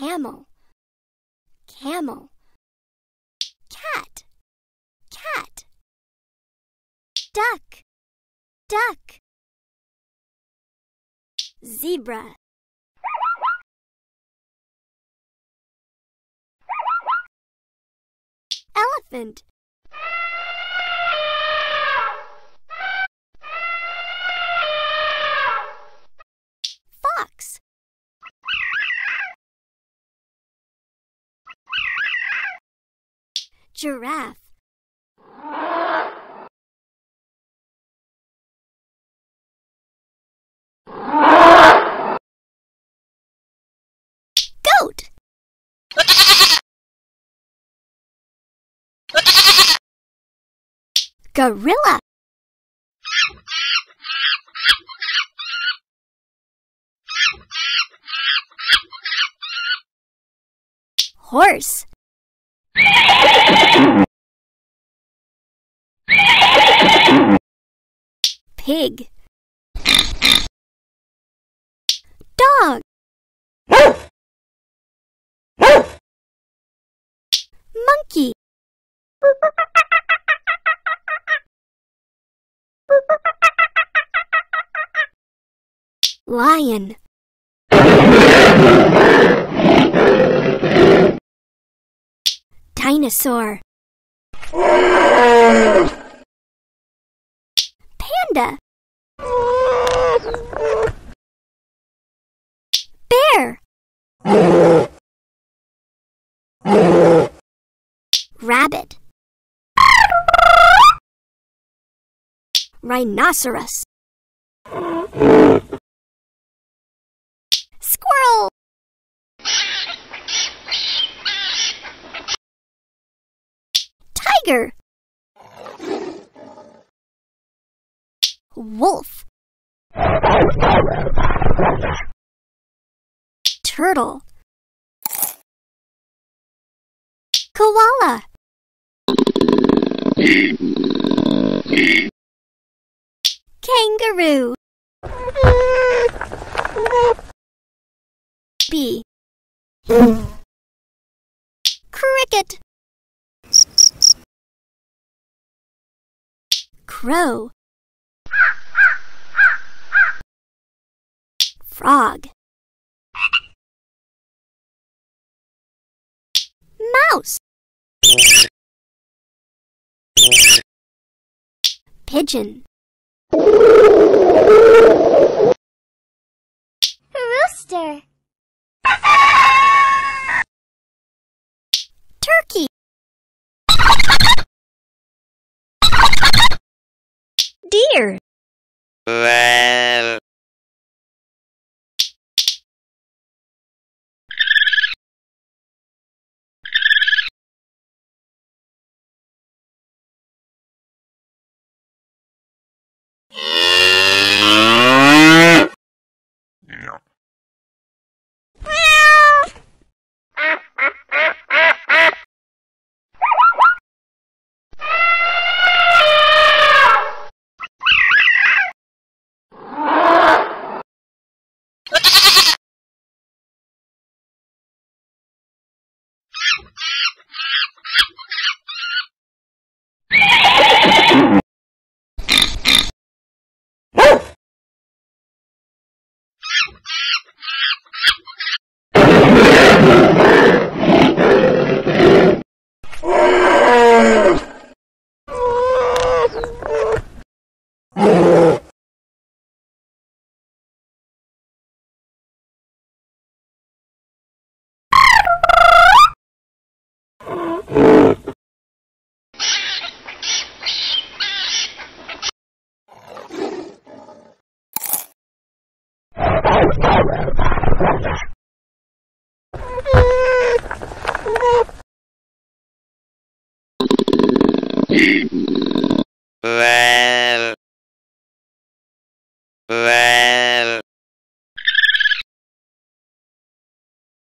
camel, camel. Cat, cat. Duck, duck. Zebra. Elephant. Giraffe. Goat. Gorilla. Horse. Pig. Dog. Monkey. Lion. Dinosaur. Panda. Bear. Rabbit. Rhinoceros. Squirrel. Tiger. Wolf. Turtle. Koala. Kangaroo. Bee. Cricket. Crow. Frog. Mouse. Pigeon. Rooster. Deer. Well.